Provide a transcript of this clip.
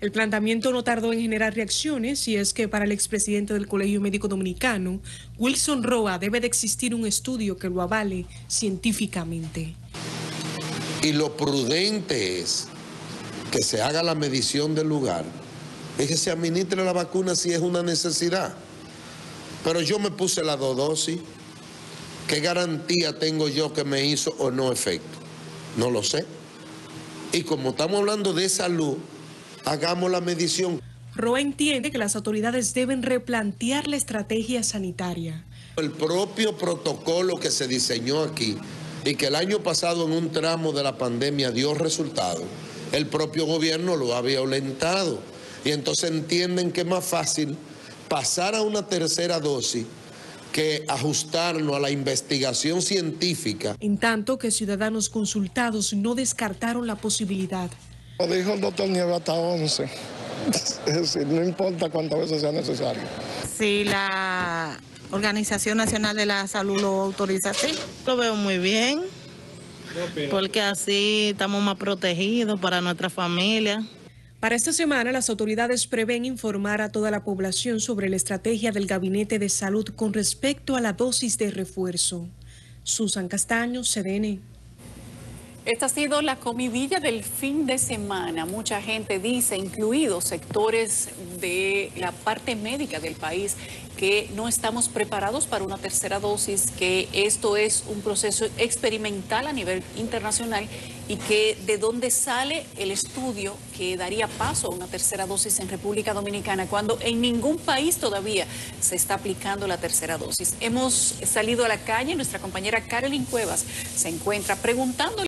El planteamiento no tardó en generar reacciones y es que para el expresidente del Colegio Médico Dominicano, Wilson Roa, debe de existir un estudio que lo avale científicamente. Y lo prudente es que se haga la medición del lugar y que se administre la vacuna si es una necesidad. Pero yo me puse la dos dosis. ¿Qué garantía tengo yo que me hizo o no efecto? No lo sé. Y como estamos hablando de salud, hagamos la medición. Roa entiende que las autoridades deben replantear la estrategia sanitaria. El propio protocolo que se diseñó aquí y que el año pasado en un tramo de la pandemia dio resultado, el propio gobierno lo ha violentado. Y entonces entienden que es más fácil pasar a una tercera dosis que ajustarnos a la investigación científica. En tanto que ciudadanos consultados no descartaron la posibilidad. Lo dijo el doctor Nieves hasta 11. Es decir, no importa cuántas veces sea necesario. Si la Organización Nacional de la Salud lo autoriza, sí, lo veo muy bien. Porque así estamos más protegidos para nuestra familia. Para esta semana, las autoridades prevén informar a toda la población sobre la estrategia del Gabinete de Salud con respecto a la dosis de refuerzo. Susan Castaño, CDN. Esta ha sido la comidilla del fin de semana. Mucha gente dice, incluidos sectores de la parte médica del país, que no estamos preparados para una tercera dosis, que esto es un proceso experimental a nivel internacional y que de dónde sale el estudio que daría paso a una tercera dosis en República Dominicana, cuando en ningún país todavía se está aplicando la tercera dosis. Hemos salido a la calle, nuestra compañera Carolyn Cuevas se encuentra preguntando